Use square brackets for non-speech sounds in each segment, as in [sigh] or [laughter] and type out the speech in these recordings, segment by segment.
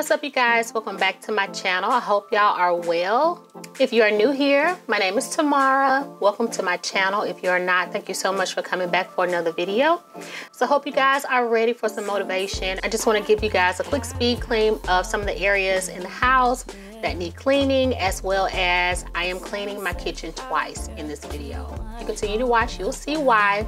What's up you guys? Welcome back to my channel. I hope y'all are well. If you are new here, my name is Tamara. Welcome to my channel. If you are not, thank you so much for coming back for another video. So hope you guys are ready for some motivation. I just want to give you guys a quick speed clean of some of the areas in the house that need cleaning as well as I am cleaning my kitchen twice in this video. If you continue to watch, you'll see why.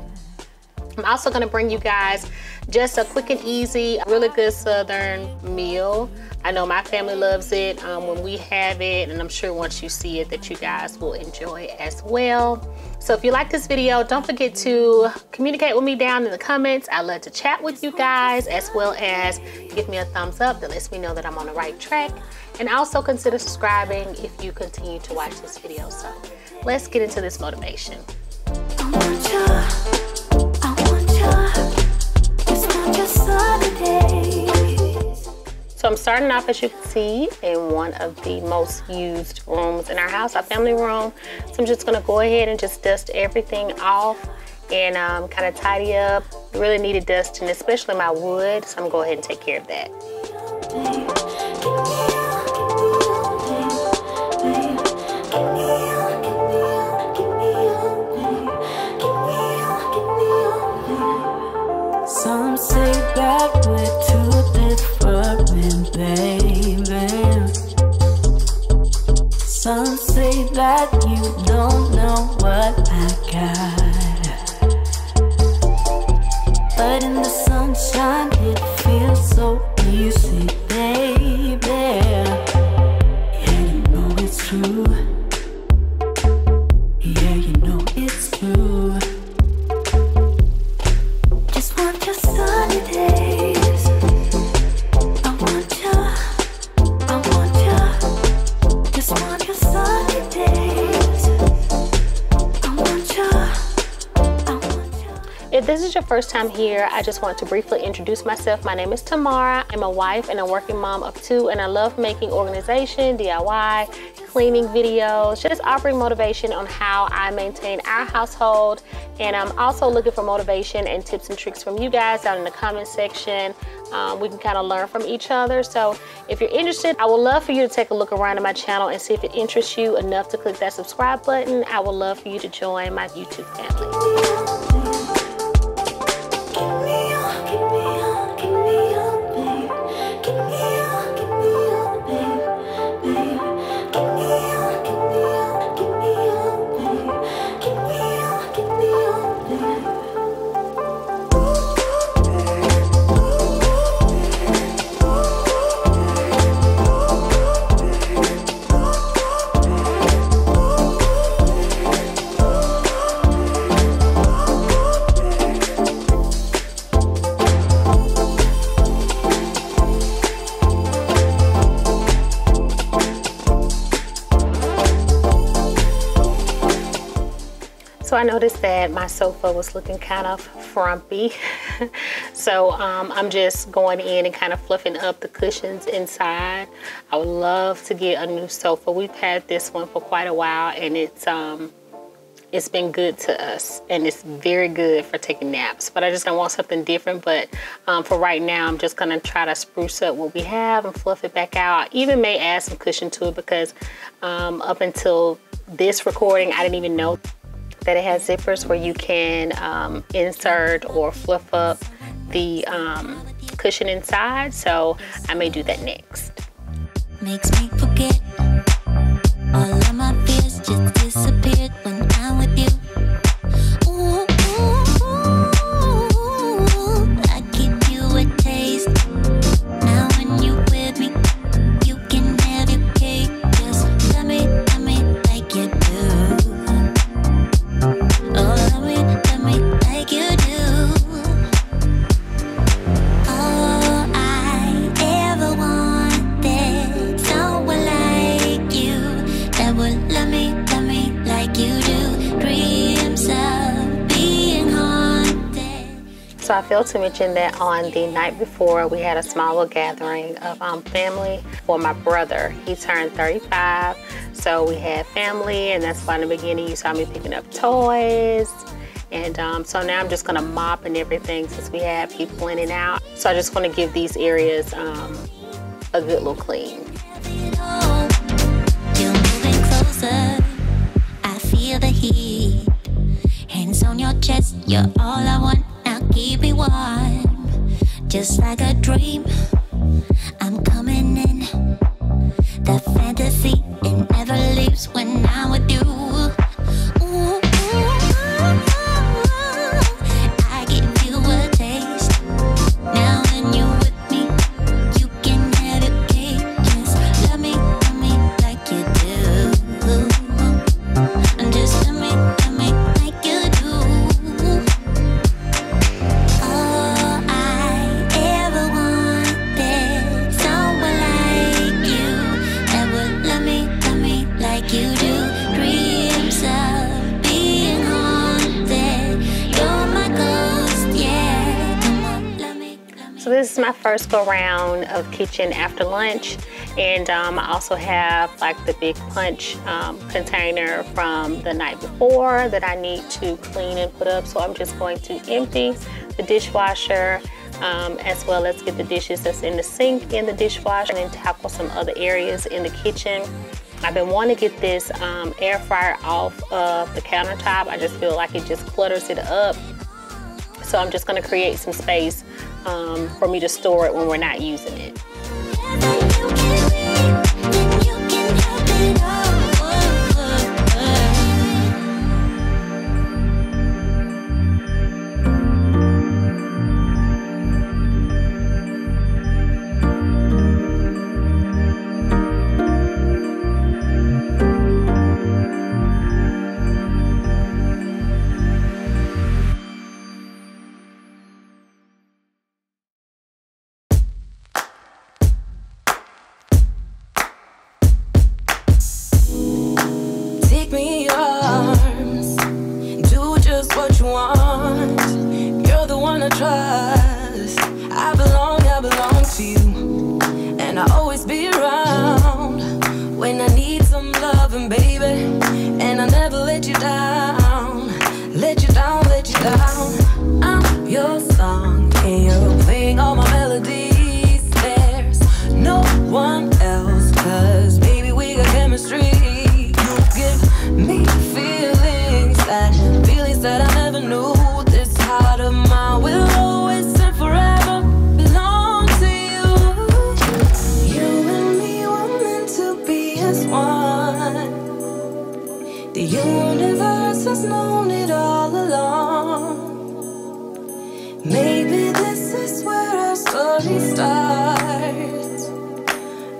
I'm also gonna bring you guys just a quick and easy, really good Southern meal. I know my family loves it um, when we have it, and I'm sure once you see it that you guys will enjoy as well. So if you like this video, don't forget to communicate with me down in the comments. I love to chat with you guys as well as give me a thumbs up that lets me know that I'm on the right track. And also consider subscribing if you continue to watch this video. So let's get into this motivation. So I'm starting off, as you can see, in one of the most used rooms in our house, our family room. So I'm just gonna go ahead and just dust everything off and um, kind of tidy up. Really needed dusting, especially my wood, so I'm gonna go ahead and take care of that. Say that you don't know what just want to briefly introduce myself. My name is Tamara. I'm a wife and a working mom of two, and I love making organization, DIY, cleaning videos, just offering motivation on how I maintain our household. And I'm also looking for motivation and tips and tricks from you guys down in the comment section. Um, we can kind of learn from each other. So if you're interested, I would love for you to take a look around in my channel and see if it interests you enough to click that subscribe button. I would love for you to join my YouTube family. My sofa was looking kind of frumpy. [laughs] so um, I'm just going in and kind of fluffing up the cushions inside. I would love to get a new sofa. We've had this one for quite a while and it's um, it's been good to us and it's very good for taking naps but I just don't want something different but um, for right now I'm just gonna try to spruce up what we have and fluff it back out I even may add some cushion to it because um, up until this recording I didn't even know that it has zippers where you can um, insert or fluff up the um, cushion inside. So I may do that next. So I failed to mention that on the night before we had a small little gathering of um, family for my brother. He turned 35. So we had family and that's why in the beginning you saw me picking up toys. And um, so now I'm just gonna mop and everything since we have people in and out. So I just wanna give these areas um, a good little clean. Hands on your chest. You're all I want. Keep me warm. Just like a dream. I'm coming in. The fantasy it never leaves when I'm with you. First go round of kitchen after lunch. And um, I also have like the big punch um, container from the night before that I need to clean and put up. So I'm just going to empty the dishwasher um, as well as get the dishes that's in the sink in the dishwasher and then tackle some other areas in the kitchen. I've been wanting to get this um, air fryer off of the countertop. I just feel like it just clutters it up. So I'm just gonna create some space um, for me to store it when we're not using it. As one. The universe has known it all along. Maybe this is where our story starts.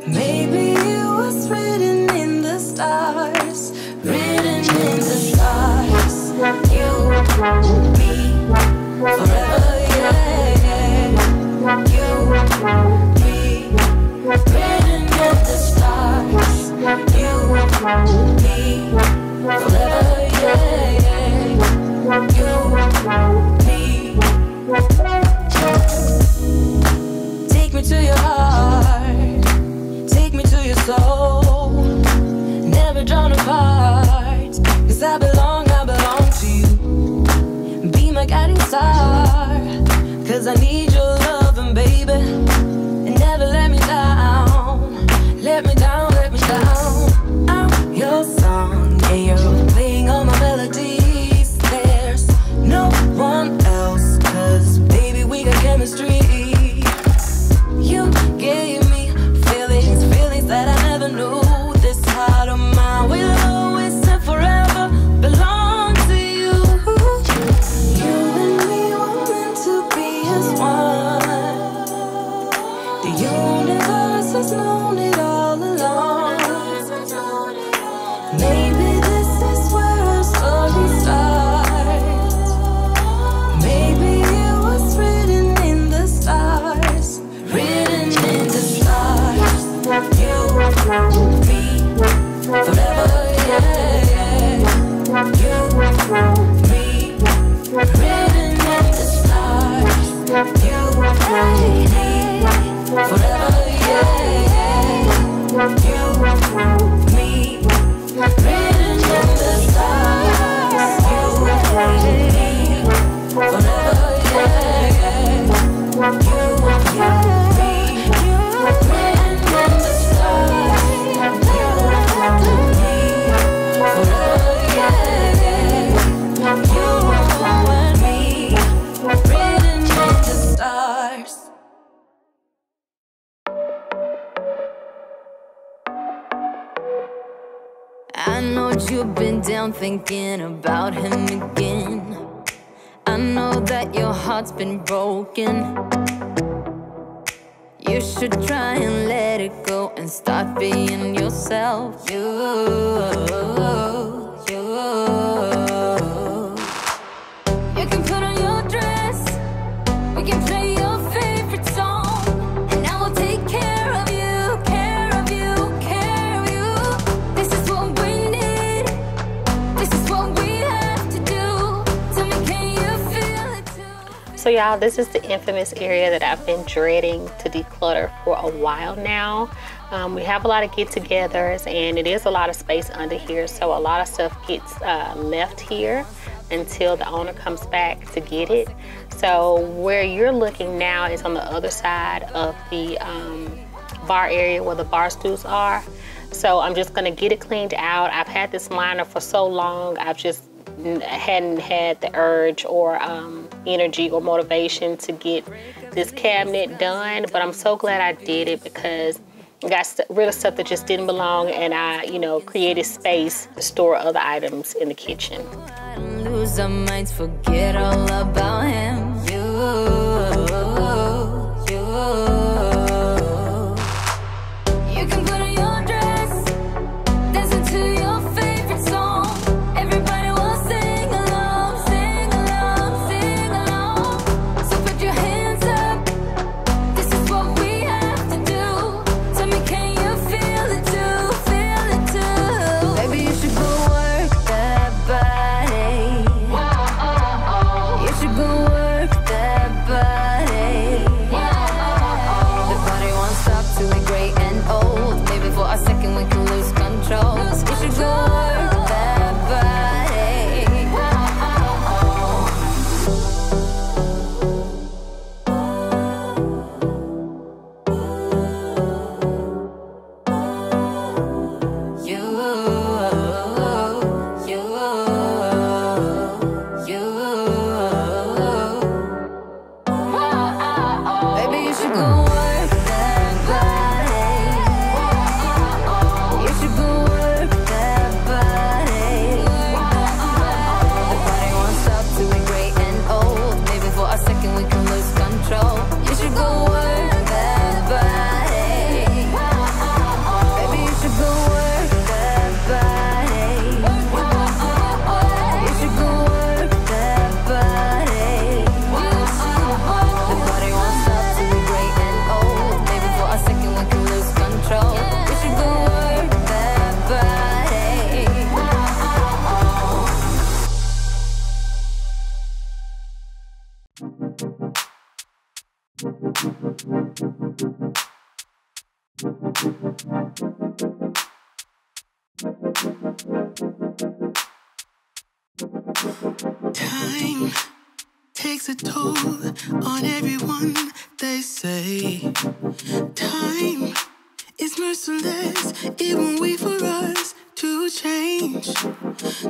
Maybe it was written in the stars, written in the stars. You, me, Cause I belong, I belong to you. Be my guiding side, cause I need You've been down thinking about him again. I know that your heart's been broken. You should try and let it go and start being yourself. You, So y'all, this is the infamous area that I've been dreading to declutter for a while now. Um, we have a lot of get-togethers and it is a lot of space under here. So a lot of stuff gets uh, left here until the owner comes back to get it. So where you're looking now is on the other side of the um, bar area where the bar stools are. So I'm just gonna get it cleaned out. I've had this liner for so long, I've just hadn't had the urge or um, energy or motivation to get this cabinet done. But I'm so glad I did it because I got rid of stuff that just didn't belong and I, you know, created space to store other items in the kitchen. Lose our minds, forget all about him. You, you. Time takes a toll on everyone, they say. Time is merciless, it won't wait for us to change.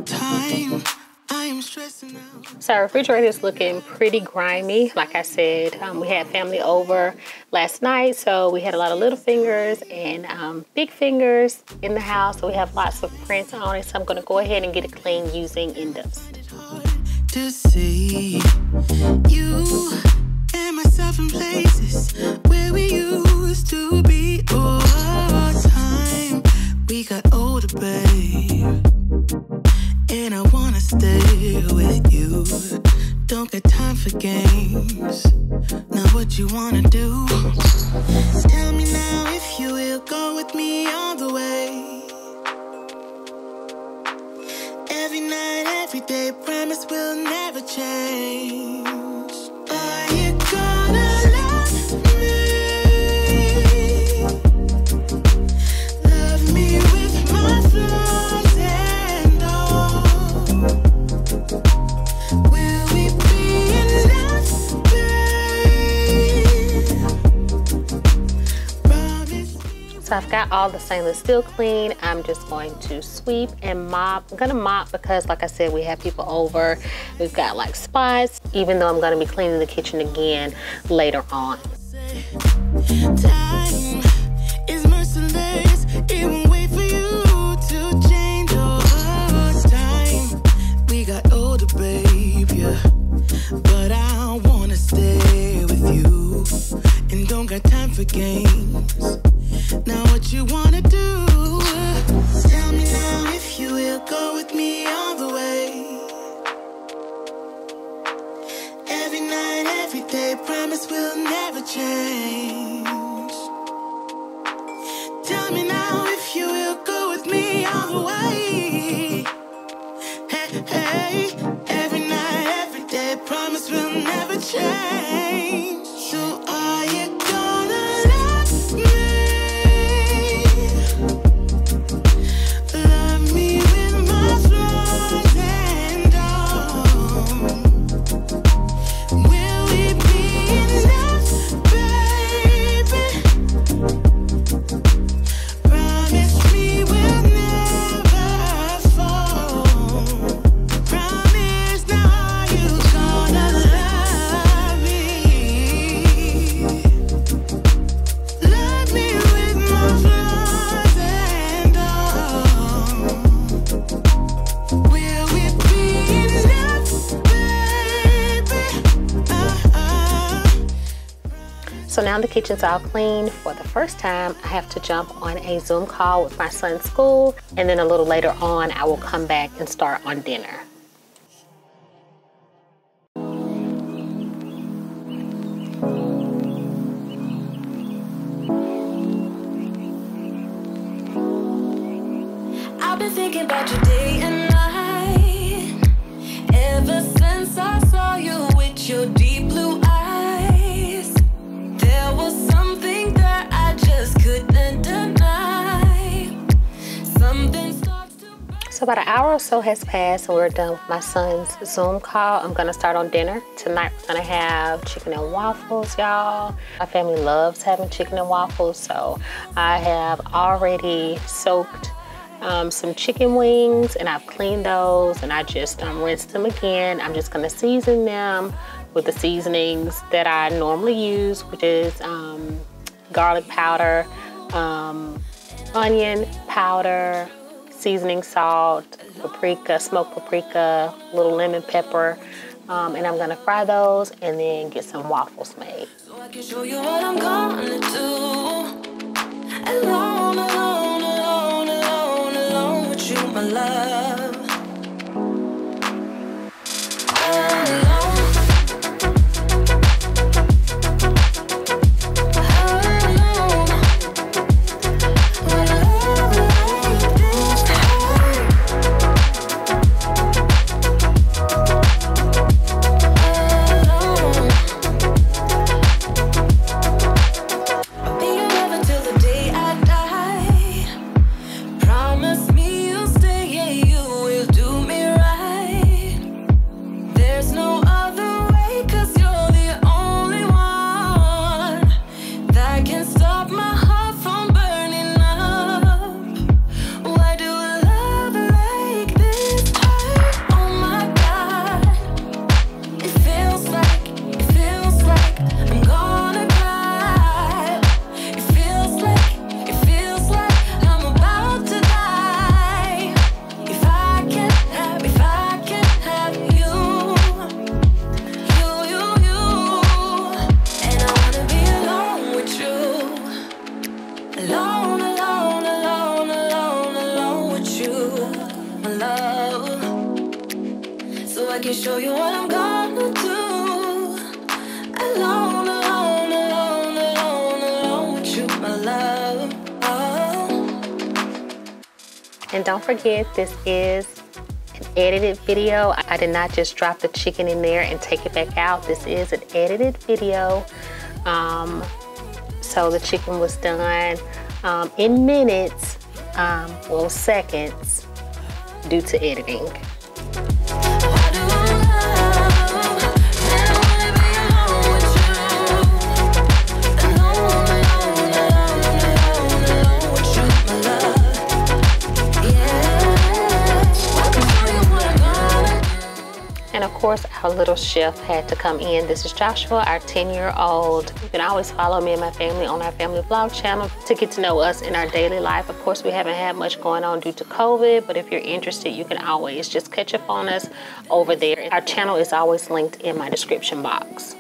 Time, I am stressing out. So our refrigerator is looking pretty grimy. Like I said, um, we had family over last night, so we had a lot of little fingers and um, big fingers in the house. So we have lots of prints on it. So I'm gonna go ahead and get it clean using Endust. To see you and myself in places where we used to be. Oh, time we got older, babe, and I wanna stay with you. Don't got time for games. Now what you wanna do? Tell me now if you will go with me all the way. Every night, every day, promise will never change. So I've got all the stainless steel clean. I'm just going to sweep and mop. I'm gonna mop because like I said, we have people over. We've got like spots, even though I'm gonna be cleaning the kitchen again later on. games. Now what you wanna do? Tell me now if you will go with me all the way. Every night, every day, promise we'll never change. Now the kitchen's all clean. For the first time, I have to jump on a Zoom call with my son's school, and then a little later on, I will come back and start on dinner. I've been thinking about you day and night. Ever since I saw you with your deep So about an hour or so has passed and we're done with my son's Zoom call. I'm gonna start on dinner. Tonight we're gonna have chicken and waffles, y'all. My family loves having chicken and waffles, so I have already soaked um, some chicken wings and I've cleaned those and I just um, rinsed them again. I'm just gonna season them with the seasonings that I normally use, which is um, garlic powder, um, onion powder, seasoning salt, paprika, smoked paprika, little lemon pepper. Um, and I'm gonna fry those and then get some waffles made. So I can show you what I'm gonna do. Alone, alone, alone, alone, alone with you, my love. This is an edited video. I I did not just drop the chicken in there and take it back out. This is an edited video. Um, so the chicken was done um, in minutes, um, well, seconds, due to editing. Course, our little chef had to come in. This is Joshua, our 10 year old. You can always follow me and my family on our family vlog channel to get to know us in our daily life. Of course, we haven't had much going on due to COVID, but if you're interested, you can always just catch up on us over there. Our channel is always linked in my description box.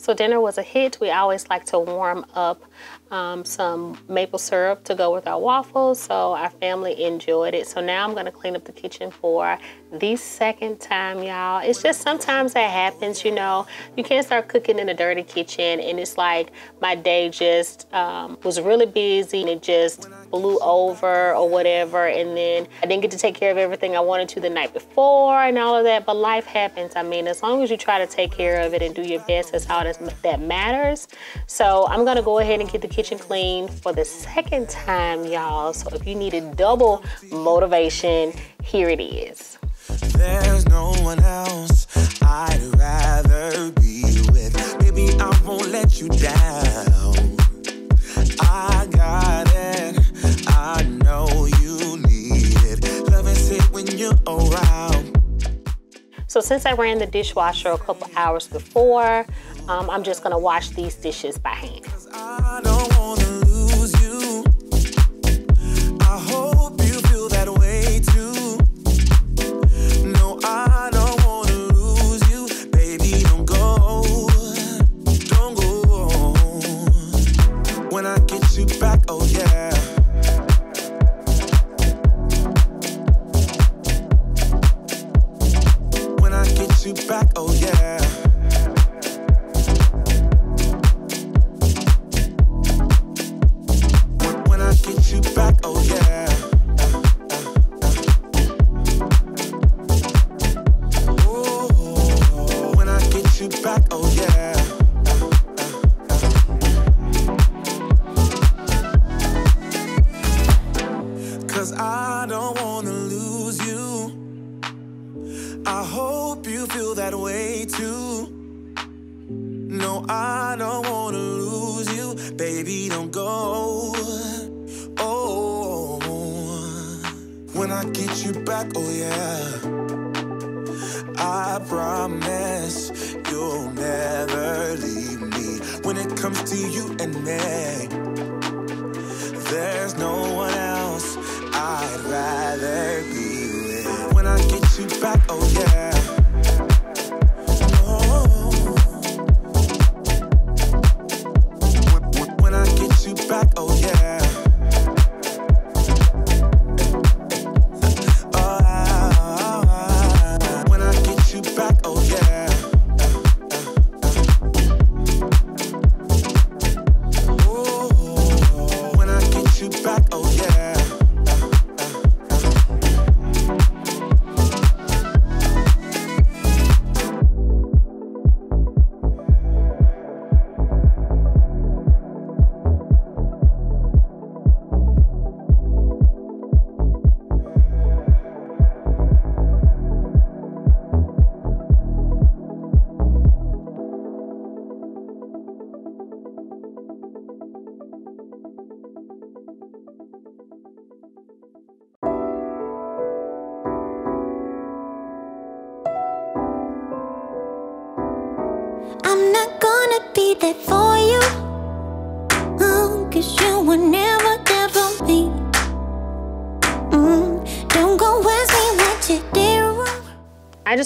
So dinner was a hit. We always like to warm up um, some maple syrup to go with our waffles. So our family enjoyed it. So now I'm gonna clean up the kitchen for the second time, y'all. It's just sometimes that happens, you know. You can't start cooking in a dirty kitchen and it's like my day just um, was really busy and it just blew over or whatever. And then I didn't get to take care of everything I wanted to the night before and all of that. But life happens. I mean, as long as you try to take care of it and do your best, that's all that matters. So I'm gonna go ahead and get the kitchen clean for the second time, y'all. So if you needed double motivation, here it is. There's no one else I'd rather since I ran the dishwasher a couple hours before, um, I'm just gonna wash these dishes by hand. You back, oh yeah.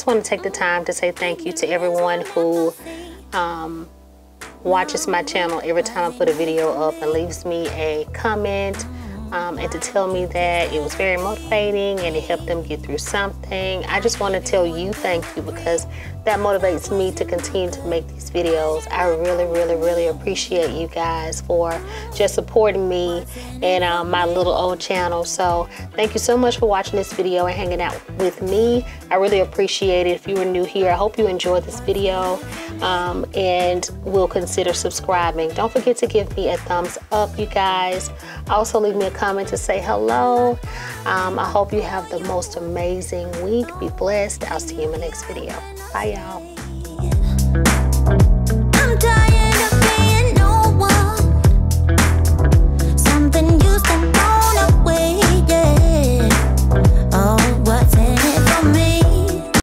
Just want to take the time to say thank you to everyone who um, watches my channel every time I put a video up and leaves me a comment um, and to tell me that it was very motivating and it helped them get through something. I just want to tell you thank you because that motivates me to continue to make these videos. I really, really, really appreciate you guys for just supporting me and um, my little old channel. So thank you so much for watching this video and hanging out with me. I really appreciate it. If you were new here, I hope you enjoyed this video um, and will consider subscribing. Don't forget to give me a thumbs up, you guys. Also, leave me a comment to say hello. Um, I hope you have the most amazing week. Be blessed. I'll see you in my next video. Bye, y'all.